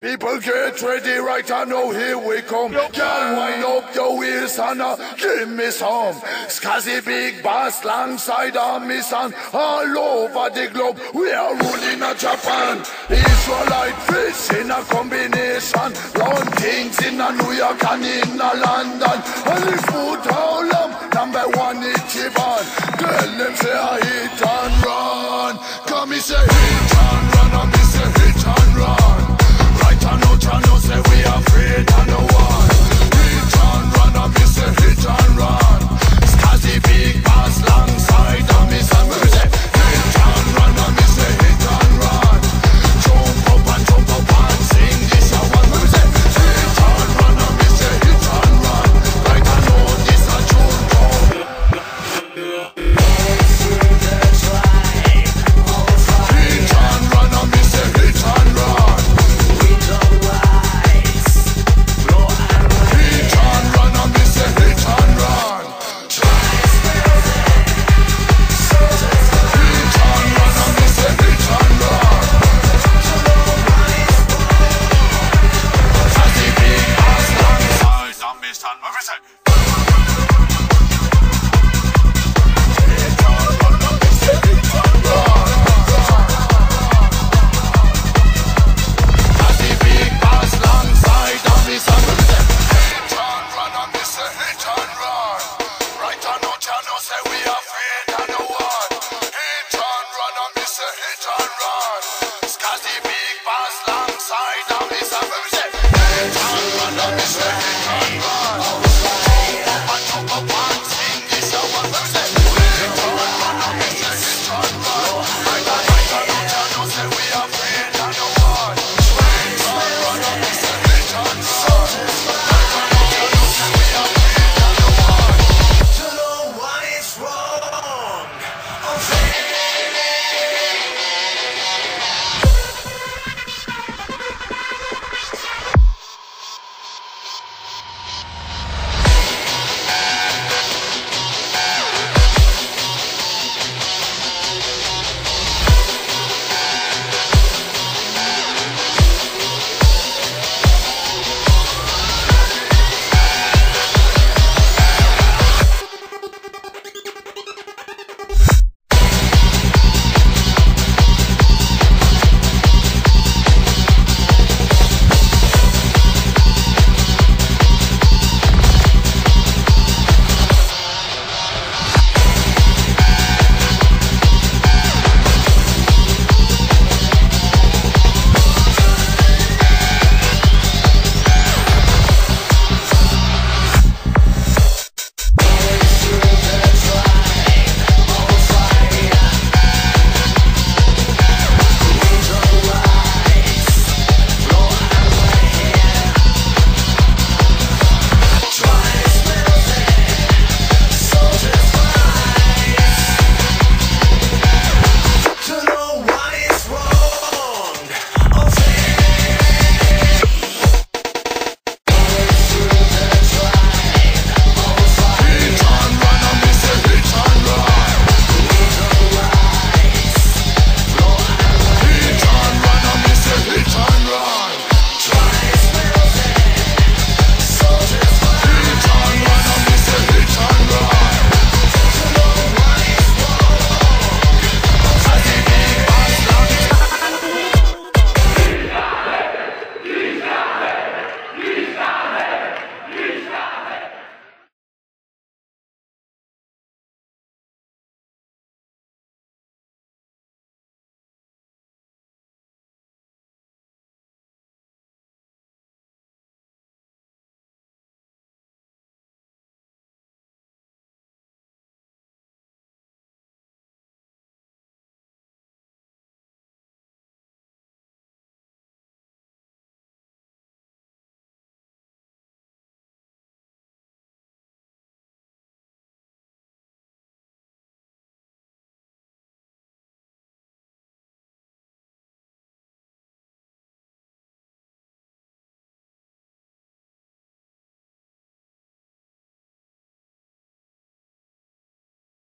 People get ready right I know here we come. Girl, wind up your waist and uh, give me some. Scuzzy big bass alongside of me son. All over the globe, we are ruling a Japan. Israelite fish in a combination. Run things in a New York and in a London. The food long? Number one Ichiban. Tell them say I hit and run. Come me say hit and run. Officer!